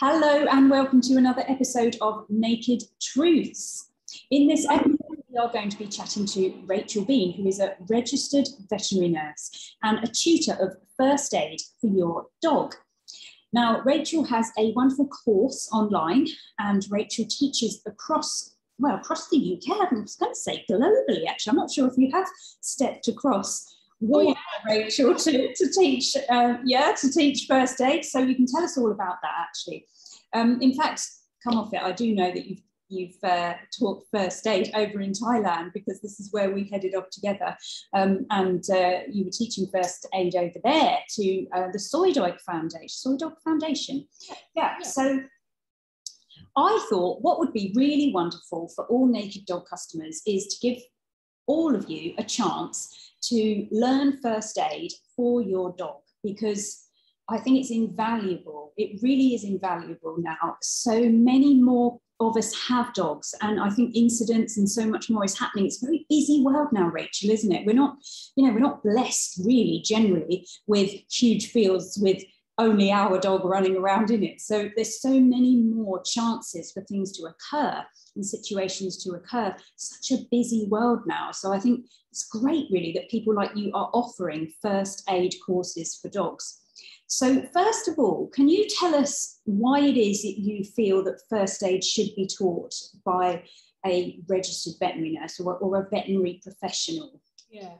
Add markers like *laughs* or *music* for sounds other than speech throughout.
Hello and welcome to another episode of Naked Truths. In this episode, we are going to be chatting to Rachel Bean, who is a registered veterinary nurse and a tutor of first aid for your dog. Now, Rachel has a wonderful course online and Rachel teaches across, well, across the UK. I was going to say globally, actually. I'm not sure if you have stepped across oh, yeah. Rachel to, to teach, uh, yeah, to teach first aid. So you can tell us all about that actually. Um, in fact, come off it, I do know that you've you've uh, taught first aid over in Thailand because this is where we headed off together. Um, and uh, you were teaching first aid over there to uh, the Soi Dog Foundation. Soi Dog Foundation. Yeah. yeah. So I thought what would be really wonderful for all Naked Dog customers is to give all of you a chance to learn first aid for your dog because I think it's invaluable. It really is invaluable now. So many more of us have dogs, and I think incidents and so much more is happening. It's a very busy world now, Rachel, isn't it? We're not, you know, we're not blessed really generally with huge fields with only our dog running around in it. So there's so many more chances for things to occur and situations to occur. Such a busy world now. So I think it's great, really, that people like you are offering first aid courses for dogs. So, first of all, can you tell us why it is that you feel that first aid should be taught by a registered veterinary nurse or, or a veterinary professional? Yeah.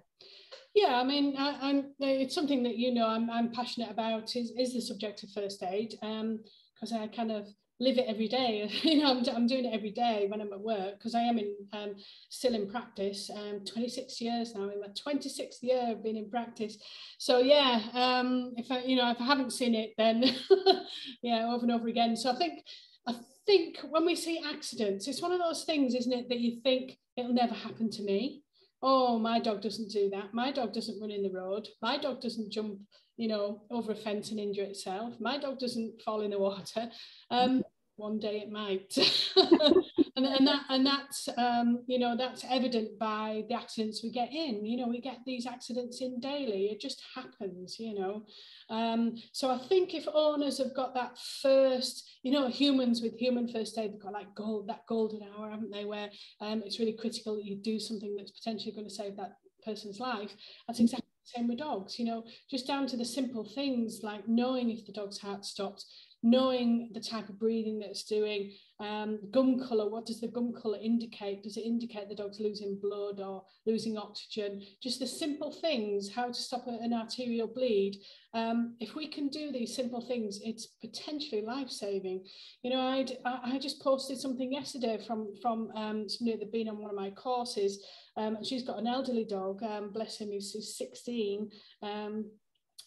Yeah, I mean, I, am it's something that you know I'm, I'm passionate about is, is the subject of first aid because um, I kind of live it every day. *laughs* you know, I'm, I'm doing it every day when I'm at work because I am in um, still in practice. Um, 26 years now, I'm in my 26th year of being in practice. So yeah, um, if I, you know, if I haven't seen it, then *laughs* yeah, over and over again. So I think, I think when we see accidents, it's one of those things, isn't it, that you think it'll never happen to me. Oh, my dog doesn't do that. My dog doesn't run in the road. My dog doesn't jump you know, over a fence and injure itself. My dog doesn't fall in the water. Um, one day it might. *laughs* and, and that and that's um, you know that's evident by the accidents we get in. You know, we get these accidents in daily. It just happens, you know. Um, so I think if owners have got that first, you know, humans with human first aid, they've got like gold, that golden hour, haven't they? Where um, it's really critical that you do something that's potentially going to save that person's life. That's exactly the same with dogs, you know, just down to the simple things like knowing if the dog's heart stopped, knowing the type of breathing that it's doing, um, gum colour, what does the gum colour indicate? Does it indicate the dog's losing blood or losing oxygen? Just the simple things, how to stop an arterial bleed. Um, if we can do these simple things, it's potentially life-saving. You know, I'd, I just posted something yesterday from, from um, somebody that had been on one of my courses um, and she's got an elderly dog, um, bless him, he's, he's 16. Um,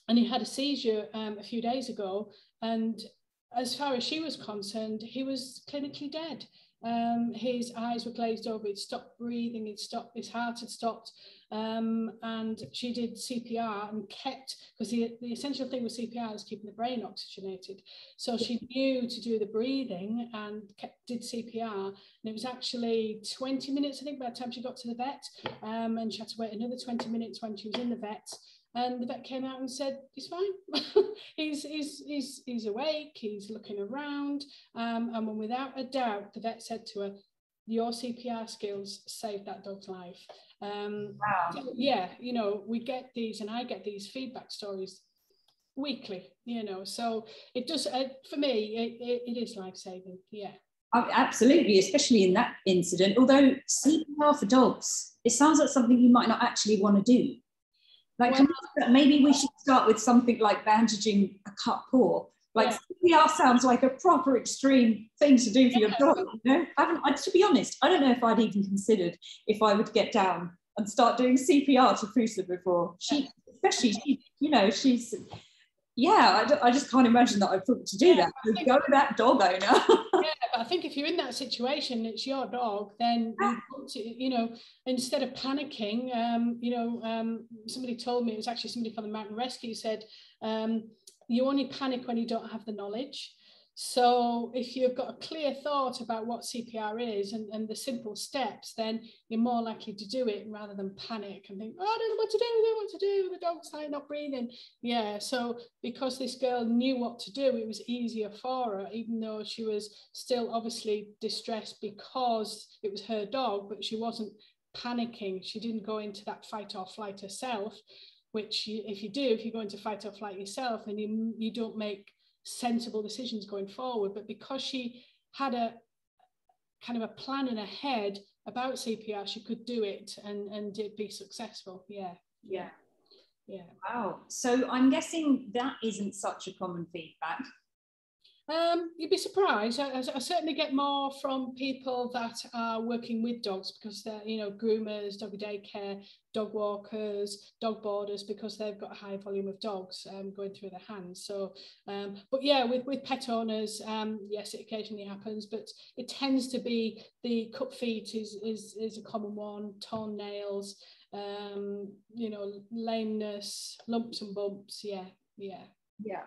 and he had a seizure um, a few days ago. And as far as she was concerned, he was clinically dead. Um, his eyes were glazed over, he'd stopped breathing, he'd stopped, his heart had stopped. Um, and she did CPR and kept, because the, the essential thing with CPR is keeping the brain oxygenated. So she knew to do the breathing and kept, did CPR. And it was actually 20 minutes, I think, by the time she got to the vet. Um, and she had to wait another 20 minutes when she was in the vet. And the vet came out and said, he's fine. *laughs* he's, he's, he's, he's awake, he's looking around. Um, and without a doubt, the vet said to her, your CPR skills saved that dog's life. Um, wow. So yeah, you know, we get these, and I get these feedback stories weekly, you know, so it does, uh, for me, it, it, it is life saving. Yeah. Oh, absolutely, especially in that incident. Although CPR for dogs, it sounds like something you might not actually want to do. Like well, maybe we should start with something like bandaging a cut paw. Like yeah. CPR sounds like a proper extreme thing to do for yeah. your dog. You know, I haven't. I, to be honest, I don't know if I'd even considered if I would get down and start doing CPR to Fusa before. She, especially, she, you know, she's yeah, I, I, just can't imagine that I'd thought to do yeah, that. Go to that dog owner. *laughs* I think if you're in that situation, it's your dog, then you, to, you know, instead of panicking, um, you know, um, somebody told me, it was actually somebody from the mountain rescue said, um, you only panic when you don't have the knowledge. So if you've got a clear thought about what CPR is and, and the simple steps, then you're more likely to do it rather than panic and think, oh, I don't know what to do, I don't know what to do, the dog's like not breathing. Yeah, so because this girl knew what to do, it was easier for her, even though she was still obviously distressed because it was her dog, but she wasn't panicking. She didn't go into that fight or flight herself, which you, if you do, if you go into fight or flight yourself, and you, you don't make sensible decisions going forward. But because she had a kind of a plan in her head about CPR, she could do it and, and it be successful. Yeah. Yeah. Yeah. Wow. So I'm guessing that isn't such a common feedback. Um, you'd be surprised. I, I, certainly get more from people that are working with dogs because they're, you know, groomers, doggy daycare, dog walkers, dog boarders, because they've got a high volume of dogs um, going through their hands. So, um, but yeah, with, with pet owners, um, yes, it occasionally happens, but it tends to be the cut feet is, is, is a common one, torn nails, um, you know, lameness, lumps and bumps. Yeah, yeah. Yeah.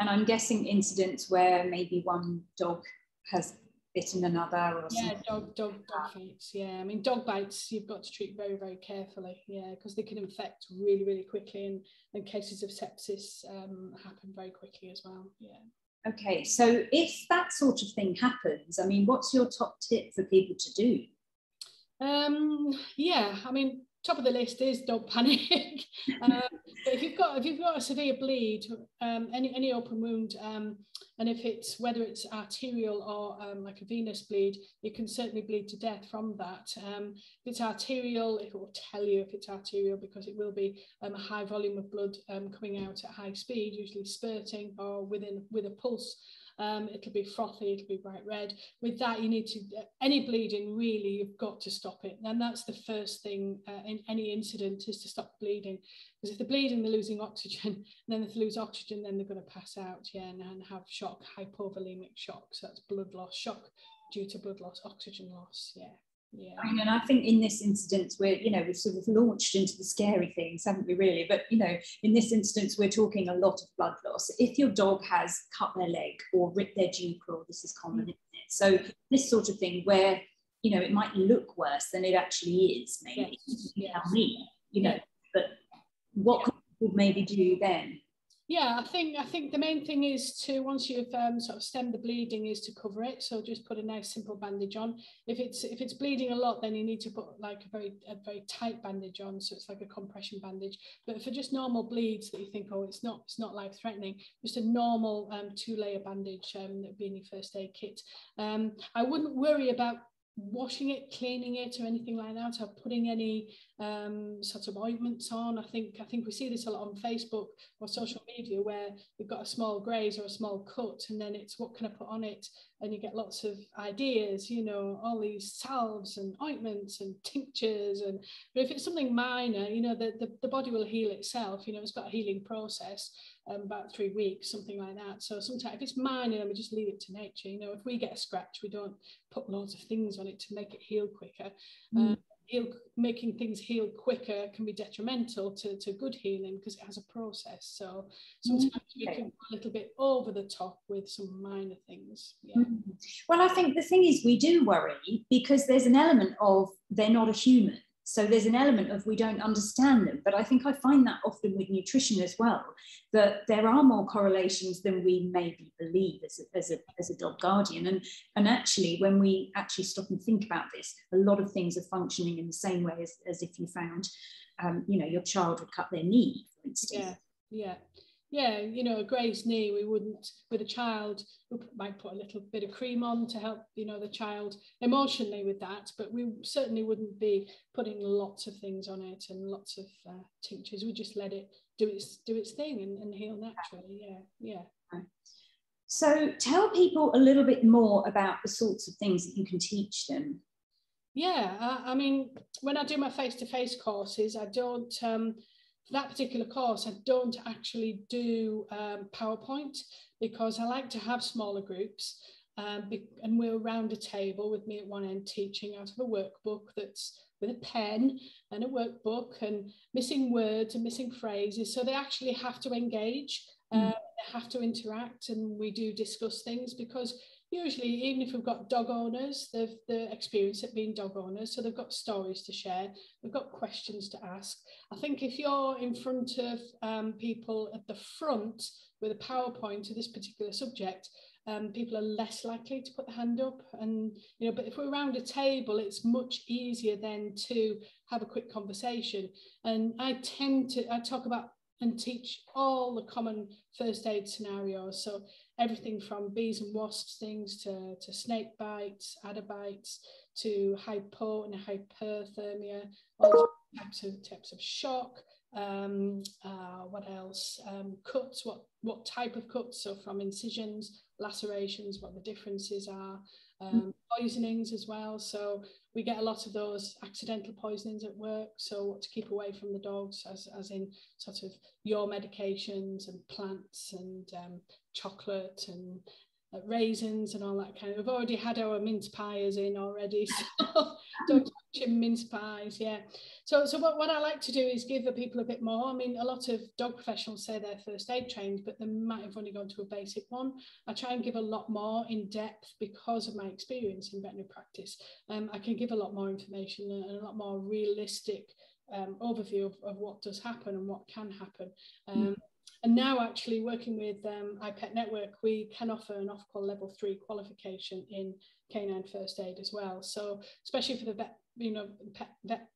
And I'm guessing incidents where maybe one dog has bitten another or yeah dog dog dog bites yeah. I mean dog bites you've got to treat very very carefully yeah because they can infect really really quickly and, and cases of sepsis um, happen very quickly as well yeah. Okay so if that sort of thing happens i mean what's your top tip for people to do? Um yeah i mean top of the list is don't panic. *laughs* um, if you've got if you've got a severe bleed, um, any any open wound, um, and if it's whether it's arterial or um, like a venous bleed, you can certainly bleed to death from that. Um, if it's arterial, it will tell you if it's arterial because it will be um, a high volume of blood coming out at high speed, usually spurting or within with a pulse. Um, it'll be frothy, it'll be bright red. With that, you need to, any bleeding really, you've got to stop it. And that's the first thing uh, in any incident is to stop bleeding. Because if they're bleeding, they're losing oxygen. *laughs* And then if they lose oxygen, then they're going to pass out, yeah, and, and have shock, hypovolemic shock. So that's blood loss, shock due to blood loss, oxygen loss, yeah. Yeah. I mean, and I think in this instance, we're, you know, we've sort of launched into the scary things, haven't we, really? But, you know, in this instance, we're talking a lot of blood loss. If your dog has cut their leg or ripped their dew claw, this is common, mm. isn't it? So, this sort of thing where, you know, it might look worse than it actually is, maybe. Yes. You tell me, you know, but what yeah. could people maybe do then? Yeah, I think I think the main thing is to once you've um, sort of stemmed the bleeding is to cover it. So just put a nice simple bandage on. If it's if it's bleeding a lot, then you need to put like a very a very tight bandage on. So it's like a compression bandage. But for just normal bleeds that you think oh it's not it's not life threatening, just a normal um, two layer bandage um, that would be in your first aid kit. Um, I wouldn't worry about washing it, cleaning it, or anything like that, or putting any um, sort of ointments on. I think I think we see this a lot on Facebook or social media where you've got a small graze or a small cut, and then it's what can I put on it, and you get lots of ideas, you know, all these salves and ointments and tinctures, and but if it's something minor, you know, the the, the body will heal itself. You know, it's got a healing process, um, about three weeks, something like that. So sometimes if it's minor, then we just leave it to nature. You know, if we get a scratch, we don't put loads of things on it to make it heal quicker. Mm. Um, heal, making things heal quicker can be detrimental to, to good healing because it has a process. So sometimes okay. we can go a little bit over the top with some minor things. Yeah. Mm. Well, I think the thing is we do worry because there's an element of they're not a human. So there's an element of we don't understand them. But I think I find that often with nutrition as well, that there are more correlations than we maybe believe as a, as a, as a dog guardian. And, and actually, when we actually stop and think about this, a lot of things are functioning in the same way as, as if you found, um, you know, your child would cut their knee, for instance. Yeah, yeah yeah, you know, a grazed knee, we wouldn't, with a child, we might put a little bit of cream on to help, you know, the child emotionally with that, but we certainly wouldn't be putting lots of things on it and lots of uh, tinctures. We just let it do its do its thing and, and heal naturally. Yeah, yeah. So tell people a little bit more about the sorts of things that you can teach them. Yeah, I, I mean, when I do my face-to-face courses, I don't um, that particular course, I don't actually do um, PowerPoint because I like to have smaller groups um, and we're around a table with me at one end teaching out of a workbook that's with a pen and a workbook and missing words and missing phrases. So they actually have to engage. Uh, they have to interact and we do discuss things because usually even if we've got dog owners they've the experience at being dog owners so they've got stories to share they've got questions to ask. I think if you're in front of um, people at the front with a powerpoint of this particular subject um, people are less likely to put the hand up and you know but if we're around a table it's much easier then to have a quick conversation. And i tend to i talk about and teach all the common first aid scenarios. So everything from bees and wasps things to, to snake bites adder bites to hypo and hyperthermia all types of types of shock. Um, uh, what else? Um, cuts what what type of cuts? So from incisions lacerations, what the differences are, um, poisonings as well. So we get a lot of those accidental poisonings at work. So what to keep away from the dogs, as, as in sort of your medications and plants and um, chocolate and uh, raisins and all that kind of. We've already had our mince pies in already, *laughs* so mince pies. Yeah. So, so what, what I like to do is give the people a bit more. I mean, a lot of dog professionals say they're first aid trained, but they might have only gone to a basic one. I try and give a lot more in depth because of my experience in veterinary practice. Um, I can give a lot more information and a lot more realistic um, overview of, of what does happen and what can happen. Um, mm. And now actually working with um, iPet Network, we can offer an Ofqual level three qualification in canine first aid as well. So especially for the vet, you know, pet, vet,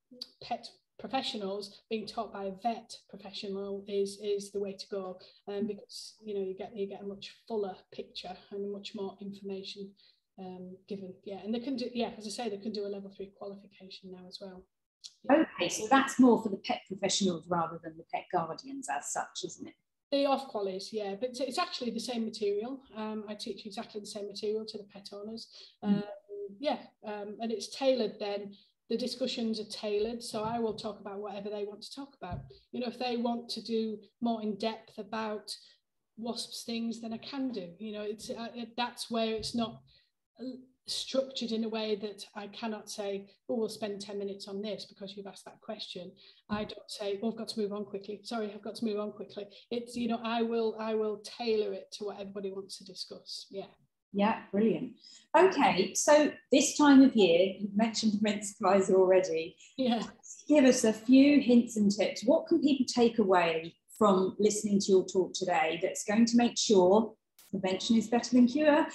pet professionals being taught by a vet professional is is the way to go um, because you know you get you get a much fuller picture and much more information um, given yeah and they can do yeah as I say they can do a level three qualification now as well yeah. okay so that's more for the pet professionals rather than the pet guardians as such isn't it the Ofqual yeah, but it's actually the same material. Um, I teach exactly the same material to the pet owners. Mm. Um, yeah, um, and it's tailored then. The discussions are tailored, so I will talk about whatever they want to talk about. You know, if they want to do more in depth about wasps things, then I can do. You know, it's uh, it, that's where it's not structured in a way that I cannot say, oh, we'll spend 10 minutes on this because you've asked that question. I don't say, oh, I've got to move on quickly. Sorry, I've got to move on quickly. It's, you know, I will, I will tailor it to what everybody wants to discuss. Yeah. Yeah, brilliant. Okay, so this time of year, you've mentioned *laughs* mince pies already. Yeah. Give us a few hints and tips. What can people take away from listening to your talk today that's going to make sure prevention is better than cure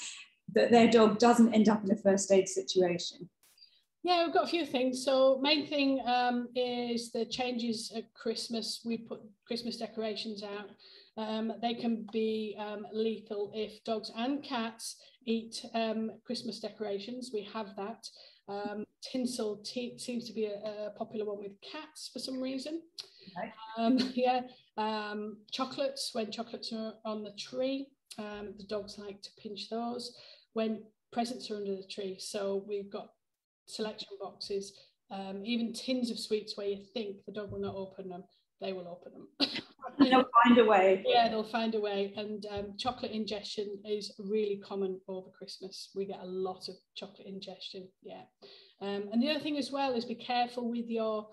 that their dog doesn't end up in a first aid situation? Yeah, we've got a few things. So main thing um, is the changes at Christmas. We put Christmas decorations out. Um, they can be um, lethal if dogs and cats eat um, Christmas decorations. We have that. Um, tinsel seems to be a, a, popular one with cats for some reason. Okay. Um, *laughs* yeah, chocolates when chocolates are on the tree. the dogs like to pinch those when presents are under the tree. So we've got selection boxes, um, even tins of sweets where you think the dog will not open them, they will open them. *laughs* they'll find a way. Yeah, they'll find a way. And um, chocolate ingestion is really common over Christmas. We get a lot of chocolate ingestion. Yeah. Um, and the other thing as well is be careful with your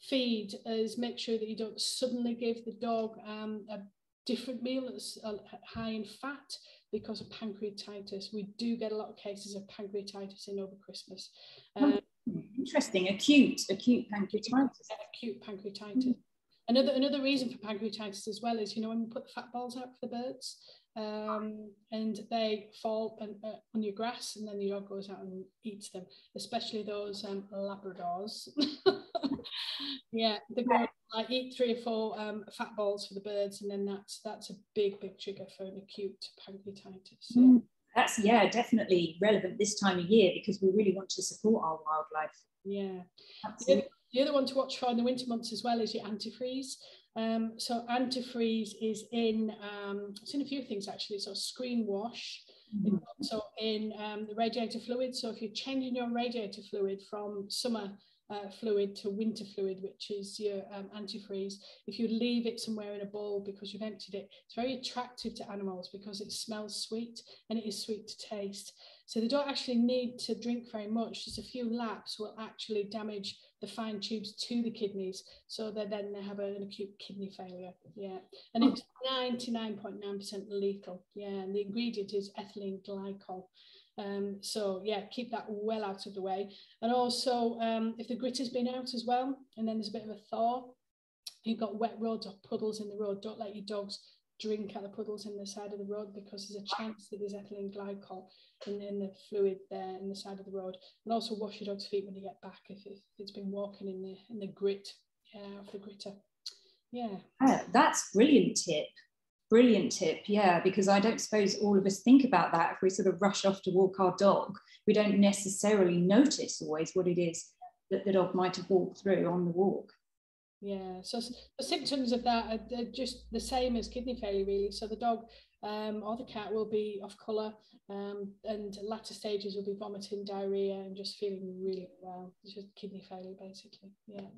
feed is make sure that you don't suddenly give the dog um, a different meal that's uh, high in fat because of pancreatitis. We do get a lot of cases of pancreatitis in over Christmas. Um, Interesting, acute, acute pancreatitis. Acute pancreatitis. Mm. Another another reason for pancreatitis as well is you know when we put the fat balls out for the birds, um, and they fall on, uh, on your grass, and then the dog goes out and eats them, especially those um, Labradors. *laughs* yeah, they go like eat three or four um, fat balls for the birds, and then that's that's a big big trigger for an acute pancreatitis. Mm, that's yeah, definitely relevant this time of year because we really want to support our wildlife. Yeah, Absolutely. The, the other one to watch for in the winter months as well is your antifreeze. Um, so antifreeze is in um, it's in a few things actually. So screen wash. Mm-hmm. also in um, the radiator fluid. So if you're changing your radiator fluid from summer uh, fluid to winter fluid, which is your um, antifreeze. If you leave it somewhere in a bowl because you've emptied it, it's very attractive to animals because it smells sweet and it is sweet to taste. So they don't actually need to drink very much. Just a few laps will actually damage the fine tubes to the kidneys, so that then they have an acute kidney failure. Yeah, and it's 99.9% lethal. Yeah, and the ingredient is ethylene glycol. Um, so yeah, keep that well out of the way. And also, um, if the grit has been out as well, and then there's a bit of a thaw, you've got wet roads or puddles in the road, don't let your dogs drink out the puddles in the side of the road because there's a chance that there's ethylene glycol in, in the fluid there in the side of the road. And also wash your dog's feet when you get back if, if it's been walking in the in the grit, yeah, off the gritter. Yeah. yeah. That's brilliant tip. Brilliant tip, yeah, because I don't suppose all of us think about that. If we sort of rush off to walk our dog, we don't necessarily notice always what it is that the dog might have walked through on the walk. Yeah, so the symptoms of that are just the same as kidney failure, really. So the dog um, or the cat will be off colour, um, and latter stages will be vomiting, diarrhea, and just feeling really well. It's just kidney failure, basically. Yeah.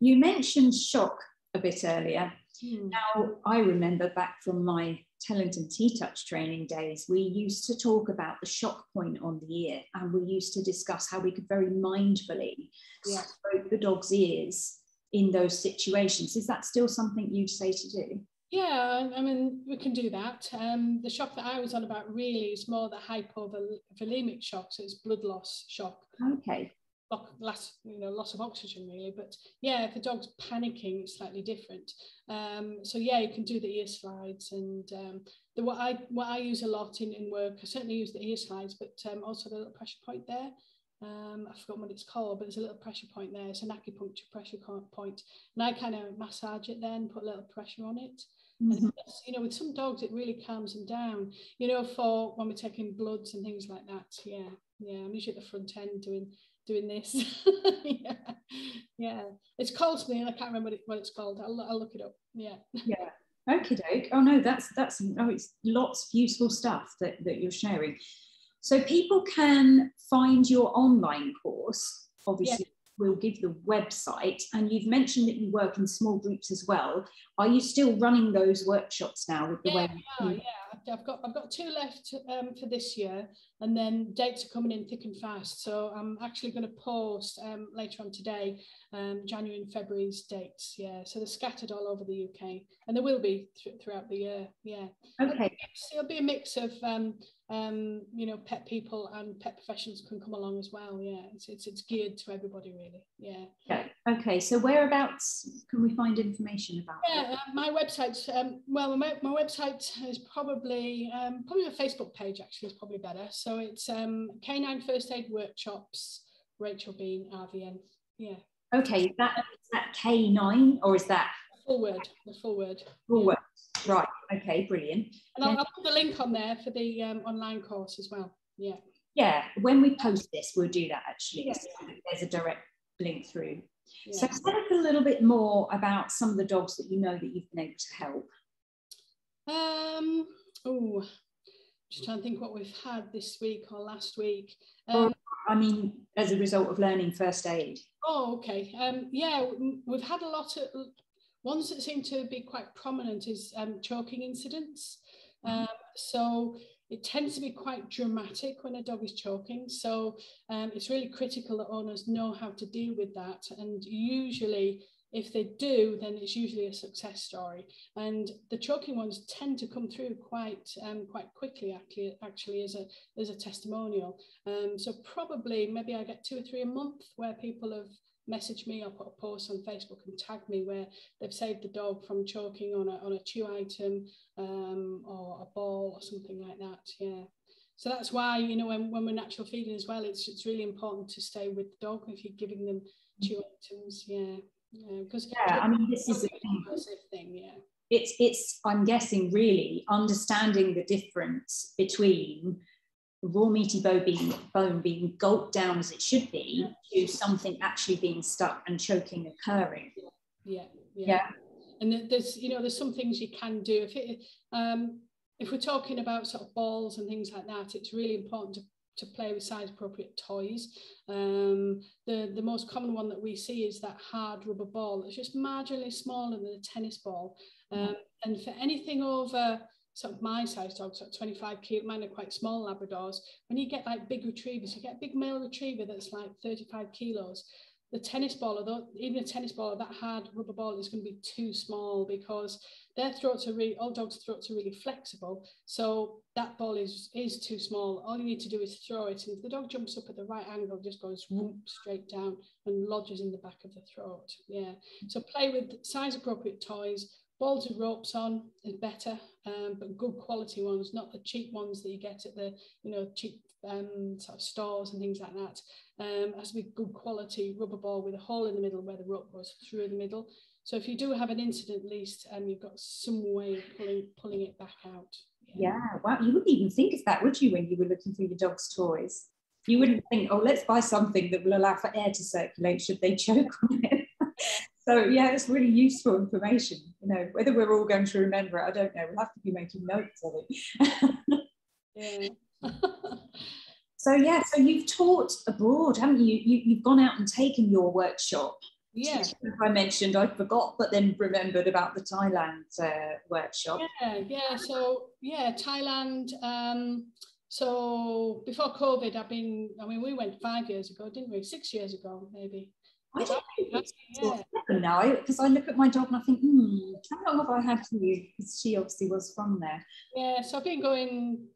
You mentioned shock a bit earlier. Hmm. Now, I remember back from my Tellington T-Touch training days, we used to talk about the shock point on the ear, and we used to discuss how we could very mindfully yeah. stroke the dog's ears in those situations. Is that still something you'd say to do? Yeah, I mean, we can do that. Um, the shock that I was on about really is more the hypovolemic shock, so it's blood loss shock. Okay. Loss, you know, loss of oxygen really, but yeah, if the dog's panicking, it's slightly different. Um, so yeah, you can do the ear slides, and um, the what I what I use a lot in, in work. I certainly use the ear slides, but um, also the little pressure point there um, I've forgotten what it's called, but there's a little pressure point there. It's an acupuncture pressure. And I kind of massage it then, put a little pressure on it. Mm-hmm. And you know, with some dogs, it really calms them down. You know, for when we're taking bloods and things like that. Yeah, yeah. I'm usually at the front end doing doing this. *laughs* yeah, yeah. It's called something, I can't remember what, it, what it's called. I'll, I'll look it up. Yeah. Yeah. Okay, doke. Oh no, that's that's oh, it's lots of useful stuff that that you're sharing. So people can find your online course. Obviously, we'll give the website. And you've mentioned that you work in small groups as well. Are you still running those workshops now with the yeah, way? Yeah, yeah. I've got I've got two left um, for this year, and then dates are coming in thick and fast. So I'm actually going to post um, later on today, um, January and February's dates. Yeah, so they're scattered all over the UK, and there will be th- throughout the year. Yeah. Okay. So it'll be a mix of um, you know, pet people and pet professionals can come along as well. Yeah, it's, it's, it's geared to everybody really. Yeah. Yeah. Okay. So whereabouts can we find information about? Yeah, uh, my website. Um, well, my, my website is probably um, probably a Facebook page. Actually, is probably better. So it's um, Canine First Aid Workshops, Rachel Bean, RVN. Yeah. Okay. Is that is that K9 or is that full word? The full word. Full word. Right. Okay. Brilliant. And I'll, I'll, put the link on there for the um, online course as well. Yeah. Yeah. When we post this, we'll do that actually. Yeah. There's a direct link through. Yeah. So tell us a little bit more about some of the dogs that you know that you've been able to help. Um. Oh, just trying to think what we've had this week or last week. Um, I mean, as a result of learning first aid. Oh, okay. Um, yeah, we've had a lot of Ones that seem to be quite prominent is um, choking incidents. Mm-hmm. Um, so it tends to be quite dramatic when a dog is choking. So um, it's really critical that owners know how to deal with that. And usually, if they do, then it's usually a success story. And the choking ones tend to come through quite um, quite quickly, actually, actually as a as a testimonial. Um, so probably maybe I get two or three a month where people have message me or put a post on Facebook and tag me where they've saved the dog from choking on a, on a chew item um, or a ball or something like that. Yeah. So that's why, you know, when, when we're natural feeding as well, it's, it's really important to stay with the dog if you're giving them chew items. Yeah. Because yeah, I mean, this is a thing. Yeah. It's, it's, I'm guessing, really understanding the difference between raw meaty bone being, bone being gulped down as it should be to something actually being stuck and choking occurring. Yeah, yeah. yeah. And there's, you know, there's some things you can do. If it, um, if we're talking about sort of balls and things like that, it's really important to to play with size appropriate toys. Um, the, the most common one that we see is that hard rubber ball. It's just marginally smaller than a tennis ball. Um, and for anything over of my size dogs, sort of 25 kilo, mine are quite small Labradors. When you get like big retrievers, you get a big male retriever that's like 35 kilos. the tennis ball, although even a tennis ball, that hard rubber ball is going to be too small because their throats are really, all dogs' throats are really flexible. So that ball is, is too small. All you need to do is throw it. And if the dog jumps up at the right angle, just goes whoop, straight down and lodges in the back of the throat. Yeah. So play with size appropriate toys. Balls with ropes on is better, um, but good quality ones, not the cheap ones that you get at the, you know, cheap um, sort of stores and things like that. Um, has to be good quality rubber ball with a hole in the middle where the rope goes through the middle. So if you do have an incident, at least um, you've got some way of pulling, pulling it back out. Yeah. yeah, wow. You wouldn't even think of that, would you, when you were looking through your dog's toys? You wouldn't think, oh, let's buy something that will allow for air to circulate should they *laughs* choke on it. So yeah, it's really useful information. You know, whether we're all going to remember it, I don't know. We'll have to be making notes of it. yeah. *laughs* so yeah, so you've taught abroad, haven't you? you? You've gone out and taken your workshop yeah i mentioned i forgot but then remembered about the thailand uh, workshop yeah yeah so yeah thailand um so before covid i've been i mean we went five years ago didn't we six years ago maybe I don't know. Yeah. now because I look at my dog and I think, hmm, how long have I had you? Because she obviously was from there. Yeah, so I've been going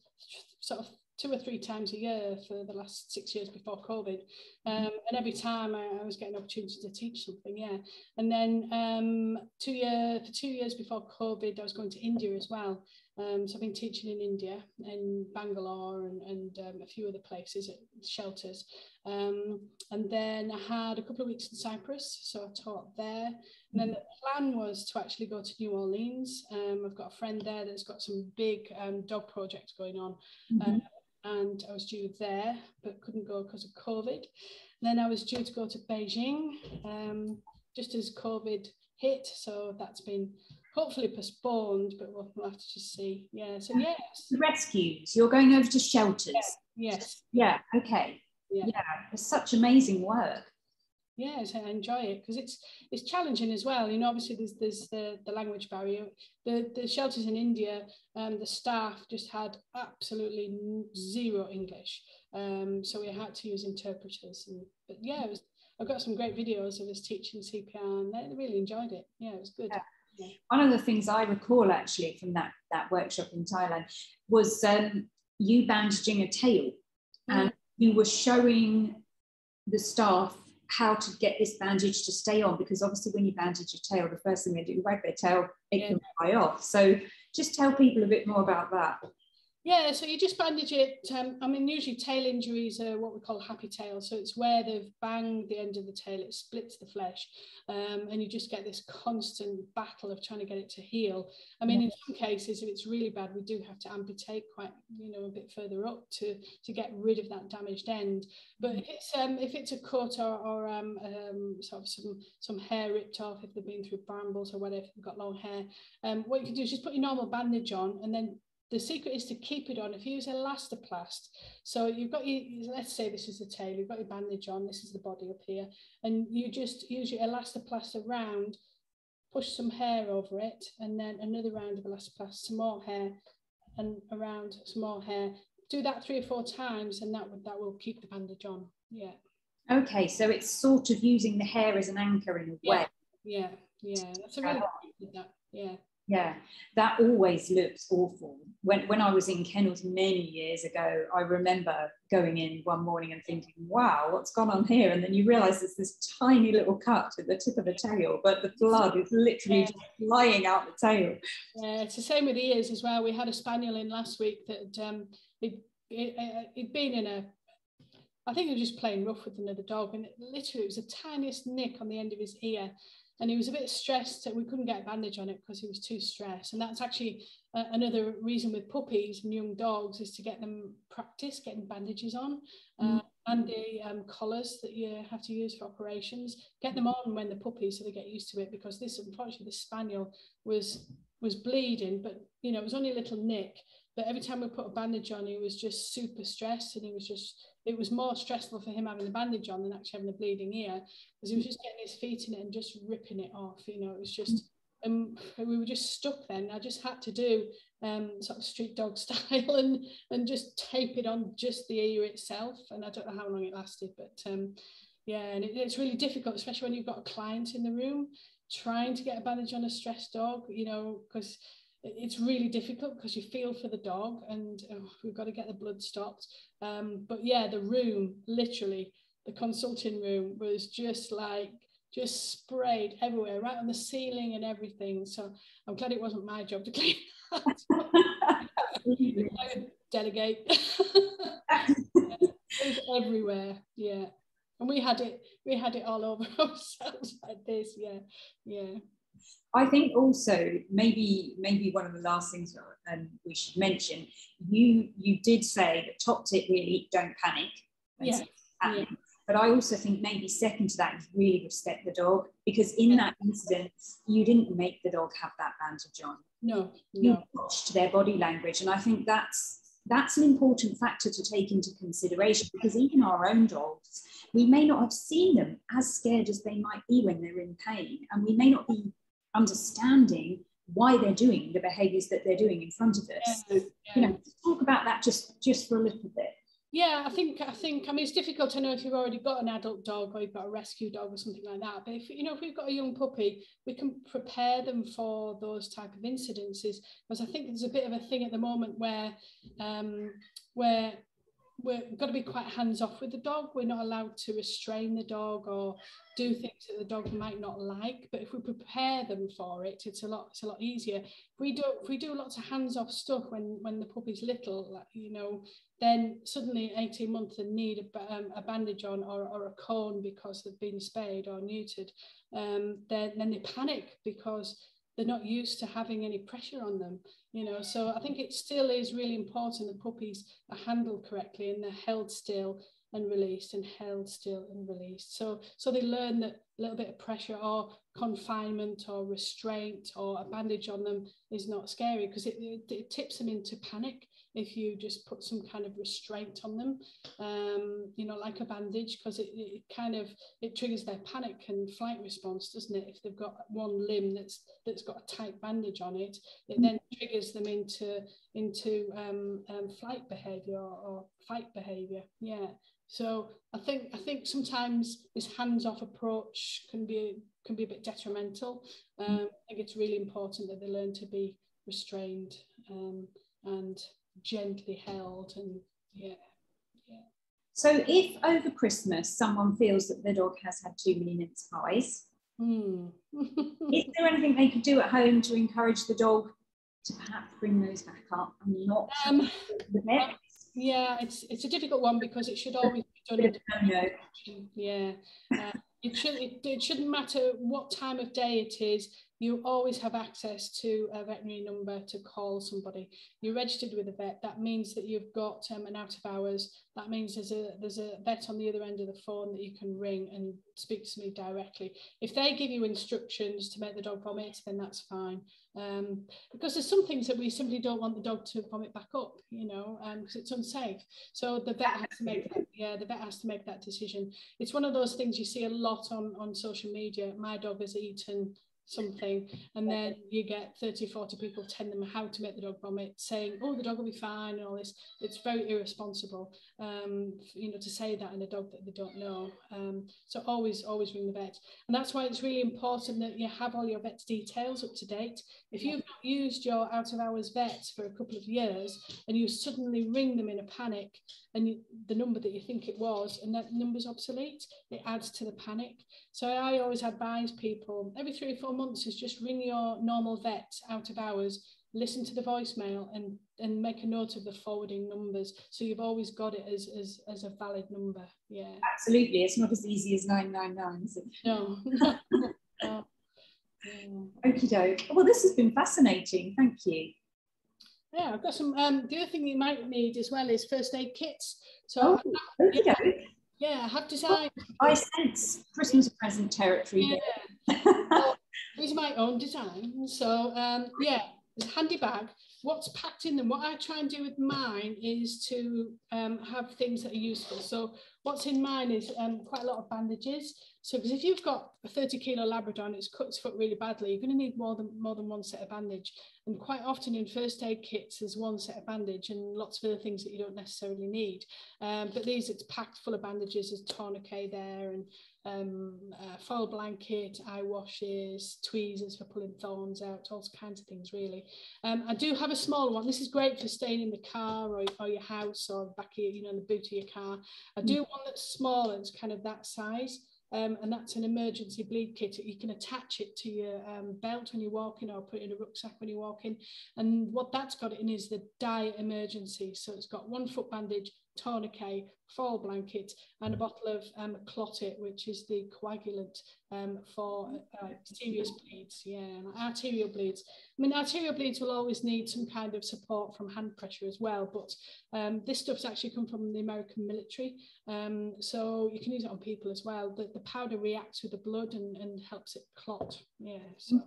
sort of two or three times a year for the last six years before COVID. Um, and every time I, I, was getting opportunity to teach something, yeah. And then um, two year, for two years before COVID, I was going to India as well. Um, so I've been teaching in India, in Bangalore and, and um, a few other places at shelters. Um, and then I had a couple of weeks in Cyprus, so I taught there. And then the plan was to actually go to New Orleans. Um, I've got a friend there that's got some big dog projects going on. Mm-hmm. Uh, and I was due there, but couldn't go because of COVID. Then I was due to go to Beijing um, just as COVID hit. So that's been hopefully postponed, but we'll, we'll have to just see. Yeah, so yes. Rescues, you're going over to shelters. Yeah. Yes. Yeah, okay. Yeah. yeah, it's such amazing work yes i enjoy it because it's it's challenging as well you know obviously there's there's the, the language barrier the the shelters in india um the staff just had absolutely zero english um so we had to use interpreters and but yeah it was i've got some great videos of us teaching cpr and they really enjoyed it yeah it was good yeah. Yeah. One of the things I recall actually from that, that workshop in Thailand was um, you bandaging a tail mm. and you were showing the staff how to get this bandage to stay on because obviously when you bandage your tail the first thing they do you wag their tail it yeah. can fly off so just tell people a bit more about that yeah, so you just bandage it. Um, I mean, usually tail injuries are what we call happy tail. So it's where they've banged the end of the tail, it splits the flesh, um, and you just get this constant battle of trying to get it to heal. I mean, in some cases, if it's really bad, we do have to amputate quite, you know, a bit further up to to get rid of that damaged end. But if it's um, if it's a cut or, or um, um, sort of some some hair ripped off, if they've been through brambles or whatever, they've got long hair, um, what you can do is just put your normal bandage on and then the secret is to keep it on. If you use elastoplast, so you've got your, let's say this is the tail, you've got your bandage on, this is the body up here, and you just use your elastoplast around, push some hair over it, and then another round of elastoplast, some more hair, and around some more hair. Do that three or four times, and that would that will keep the bandage on. Yeah. Okay, so it's sort of using the hair as an anchor in a way. Yeah, yeah, that's a uh-huh. really good that. Yeah. Yeah, that always looks awful. When, when I was in kennels many years ago, I remember going in one morning and thinking, wow, what's gone on here? And then you realize there's this tiny little cut at the tip of the tail, but the blood is literally yeah. just flying out the tail. Yeah, it's the same with ears as well. We had a spaniel in last week that um, it, it, it'd been in a I think he was just playing rough with another dog, and it, literally it was the tiniest nick on the end of his ear, and he was a bit stressed that we couldn't get a bandage on it because he was too stressed. And that's actually uh, another reason with puppies and young dogs is to get them practice getting bandages on uh, mm. and the um, collars that you have to use for operations. Get them on when they're puppies so they get used to it because this unfortunately the spaniel was was bleeding but you know it was only a little nick but every time we put a bandage on he was just super stressed and he was just it was more stressful for him having the bandage on than actually having a bleeding ear because he was just getting his feet in it and just ripping it off. You know, it was just, and we were just stuck then. I just had to do um, sort of street dog *laughs* style and and just tape it on just the ear itself. And I don't know how long it lasted, but um, yeah, and it, it's really difficult, especially when you've got a client in the room trying to get a bandage on a stressed dog, you know, because it's really difficult because you feel for the dog and oh, we've got to get the blood stopped. Um, but yeah, the room, literally, the consulting room was just like, just sprayed everywhere, right on the ceiling and everything. So I'm glad it wasn't my job to *laughs* clean *laughs* Delegate. *laughs* it was everywhere, yeah. And we had it, we had it all over ourselves like this, yeah, yeah. I think also maybe maybe one of the last things um, we should mention. You you did say that top tip really don't panic. Yeah. yeah. But I also think maybe second to that is really respect the dog because in yeah. that incident you didn't make the dog have that bandage on. No, no. You watched their body language, and I think that's that's an important factor to take into consideration because even our own dogs, we may not have seen them as scared as they might be when they're in pain, and we may not be understanding why they're doing the behaviors that they're doing in front of us. Yeah, so, yeah. you know, talk about that just just for a little bit. Yeah, I think I think I mean it's difficult to know if you've already got an adult dog or you've got a rescue dog or something like that. But if you know if we've got a young puppy, we can prepare them for those type of incidences. Because I think there's a bit of a thing at the moment where um, where we've got to be quite hands off with the dog. We're not allowed to restrain the dog or do things that the dog might not like. But if we prepare them for it, it's a lot it's a lot easier. If we do if we do lots of hands off stuff when when the puppy's little, like, you know, then suddenly 18 months they need a, um, a bandage on or, or a cone because they've been spayed or neutered. Um, then then they panic because they're not used to having any pressure on them you know? So i think it still is really important that puppies are handled correctly and they're held still and released and held still and released. So so they learn that a little bit of pressure or confinement or restraint or a bandage on them is not scary because it, it, it tips them into panic if you just put some kind of restraint on them, um, you know, like a bandage, because it, it kind of it triggers their panic and flight response, doesn't it? If they've got one limb that's that's got a tight bandage on it, it then triggers them into into um, um, flight behaviour or, fight behaviour. Yeah. So I think I think sometimes this hands-off approach can be can be a bit detrimental. Um, I think it's really important that they learn to be restrained um, and gently held and yeah yeah so if over christmas someone feels that their dog has had too many mince pies mm. is there anything they could do at home to encourage the dog to perhaps bring those back up and not um, yeah it's it's a difficult one because it should always be done no. yeah uh, it should it, it shouldn't matter what time of day it is you always have access to a veterinary number to call somebody. You're registered with a vet. That means that you've got um, an out of hours. That means there's a there's a vet on the other end of the phone that you can ring and speak to me directly. If they give you instructions to make the dog vomit, then that's fine. Um, because there's some things that we simply don't want the dog to vomit back up, you know, because um, it's unsafe. So the vet has to make that, yeah, the vet has to make that decision. It's one of those things you see a lot on on social media. My dog has eaten something and then you get 30 40 people telling them how to make the dog vomit saying oh the dog will be fine and all this. It's very irresponsible um, you know to say that in a dog that they don't know. Um, so always always ring the vet. And that's why it's really important that you have all your vet's details up to date. If you've not used your out of hours vets for a couple of years and you suddenly ring them in a panic and you, the number that you think it was and that number's obsolete it adds to the panic so i always advise people every three or four months is just ring your normal vet out of hours, listen to the voicemail and, and make a note of the forwarding numbers. So you've always got it as, as, as a valid number. Yeah. Absolutely. It's not as easy as 999, is it? No. *laughs* *laughs* no. Okie doke. Well, this has been fascinating. Thank you. Yeah, I've got some. Um, the other thing you might need as well is first aid kits. So, oh, yeah, yeah, I have designed. I sense Christmas present territory. Yeah. *laughs* These are my own design. So um, yeah, it's a handy bag. What's packed in them? What I try and do with mine is to um, have things that are useful. So what's in mine is um, quite a lot of bandages. So, because if you've got a 30 kilo Labrador and it's cut its foot really badly, you're going to need more than more than one set of bandage. And quite often in first aid kits, there's one set of bandage and lots of other things that you don't necessarily need. Um, but these, it's packed full of bandages. There's tourniquet there and um, uh, foil blanket, eye washes, tweezers for pulling thorns out, all kinds of things really. Um, I do have a small one. This is great for staying in the car or, or your house or back here, you know, in the boot of your car. I do one that's small and it's kind of that size. Um, and that's an emergency bleed kit. You can attach it to your um, belt when you're walking or put it in a rucksack when you're walking. And what that's got in is the dire emergency. So it's got one foot bandage, tourniquet, foil blanket, and a bottle of um, Clot-It, which is the coagulant um, for uh, serious bleeds, yeah, arterial bleeds. I mean, arterial bleeds will always need some kind of support from hand pressure as well, but um, this stuff's actually come from the American military, um, so you can use it on people as well. The, the powder reacts with the blood and, and helps it clot, yeah. So.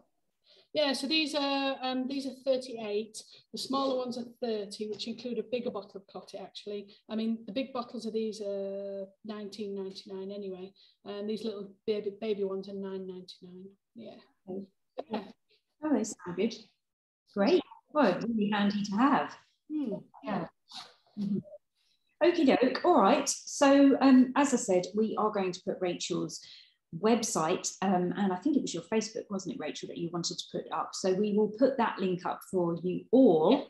Yeah, so these are um, these are 38. The smaller ones are 30, which include a bigger bottle of Clot-It actually. I mean, the big bottles of these are 19.99 anyway, and these little baby baby ones are 9.99. Yeah. yeah. Oh, they sound good. Great. Well, really handy to have. Hmm. Yeah. Mm-hmm. Okie doke. All right. So, um, as I said, we are going to put Rachel's website, um, and I think it was your Facebook, wasn't it, Rachel, that you wanted to put up. So we will put that link up for you all. Yeah.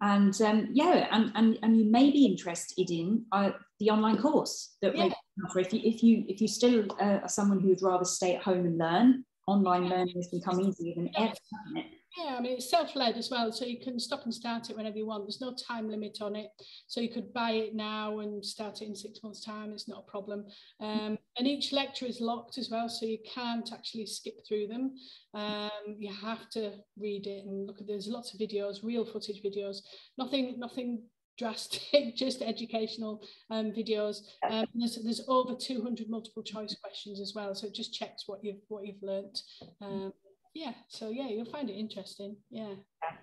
And um, yeah, and, and, and you may be interested in uh, the online course that yeah. Rachel if you if you if you still uh, are someone who would rather stay at home and learn, online learning has become easier than ever? Yeah, I mean, it's self-led as well, so you can stop and start it whenever you want. There's no time limit on it. So you could buy it now and start it in six months' time. It's not a problem. Um, and each lecture is locked as well, so you can't actually skip through them. Um, you have to read it and look at, there's lots of videos, real footage videos, nothing, nothing drastic, *laughs* just educational um, videos. Um, there's, there's over 200 multiple choice questions as well, so it just checks what you've what you've learnt. Um, yeah so yeah you'll find it interesting yeah.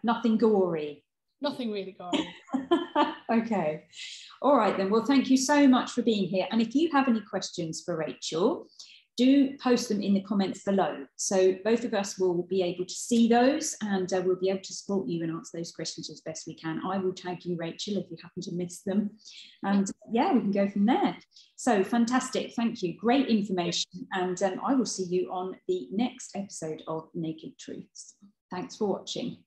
Nothing gory. Nothing really gory. *laughs* Okay. All right then. Well thank you so much for being here. And if you have any questions for rachel do post them in the comments below so both of us will be able to see those and uh, we'll be able to support you and answer those questions as best we can i will tag you rachel if you happen to miss them and yeah we can go from there so fantastic. Thank you. Great information. And um, I will see you on the next episode of Naked Truths. Thanks for watching.